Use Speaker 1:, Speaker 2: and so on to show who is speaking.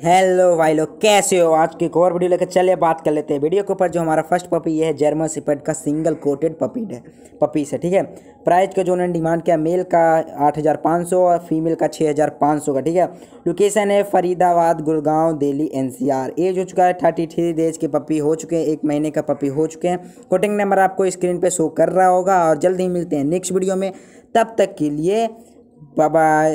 Speaker 1: Hello भाई लोग कैसे हो? आज की एक और वीडियो लेकर चलिए बात कर लेते हैं। वीडियो के ऊपर जो हमारा फ़र्स्ट पपी ये है जर्मन सिपर्ड का सिंगल कोटेड पपीड है पपीस है ठीक है? प्राइस का जो उन्होंने डिमांड किया मेल का 8,500 और फीमेल का 6,500 का ठीक है? लोकेशन है फरीदाबाद गुड़गांव दिल्ली एनसीआर। एज हो चुका है थर्टी थ्री डेज़ के पपी हो चुके हैं एक महीने का पपी हो चुके हैं। कोटिंग नंबर आपको स्क्रीन पर शो कर रहा होगा और जल्द ही मिलते हैं नेक्स्ट वीडियो में। तब तक के लिए बाय